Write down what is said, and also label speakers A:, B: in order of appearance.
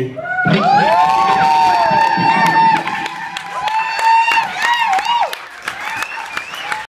A: aqui.